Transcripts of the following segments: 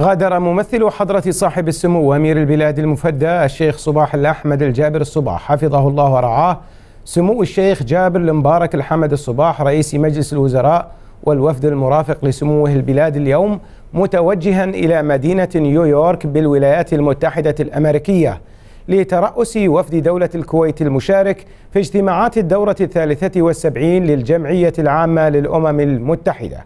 غادر ممثل حضرة صاحب السمو وأمير البلاد المفدى الشيخ صباح الأحمد الجابر الصباح. حفظه الله ورعاه. سمو الشيخ جابر المبارك الحمد الصباح رئيس مجلس الوزراء والوفد المرافق لسموه البلاد اليوم متوجها إلى مدينة نيويورك بالولايات المتحدة الأمريكية لترأس وفد دولة الكويت المشارك في اجتماعات الدورة الثالثة والسبعين للجمعية العامة للأمم المتحدة.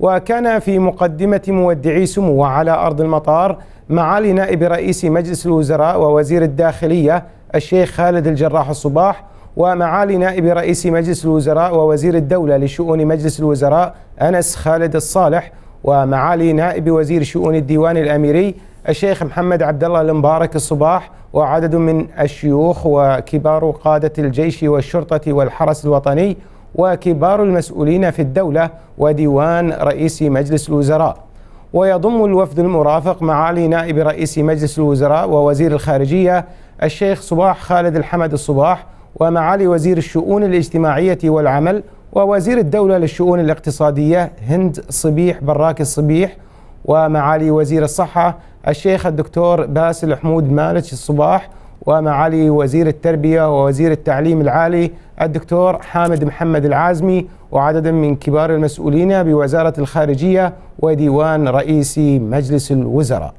وكان في مقدمة مودعي سمو على أرض المطار معالي نائب رئيس مجلس الوزراء ووزير الداخلية الشيخ خالد الجراح الصباح ومعالي نائب رئيس مجلس الوزراء ووزير الدولة لشؤون مجلس الوزراء أنس خالد الصالح ومعالي نائب وزير شؤون الديوان الأميري الشيخ محمد عبد الله المبارك الصباح وعدد من الشيوخ وكبار قادة الجيش والشرطة والحرس الوطني وكبار المسؤولين في الدولة وديوان رئيس مجلس الوزراء. ويضم الوفد المرافق معالي نائب رئيس مجلس الوزراء ووزير الخارجية الشيخ صباح خالد الحمد الصباح ومعالي وزير الشؤون الاجتماعية والعمل ووزير الدولة للشؤون الاقتصادية هند صبيح براك الصبيح ومعالي وزير الصحة الشيخ الدكتور باسل حمود مالك الصباح ومعالي وزير التربية ووزير التعليم العالي الدكتور حامد محمد العازمي وعدد من كبار المسؤولين بوزارة الخارجية وديوان رئيس مجلس الوزراء.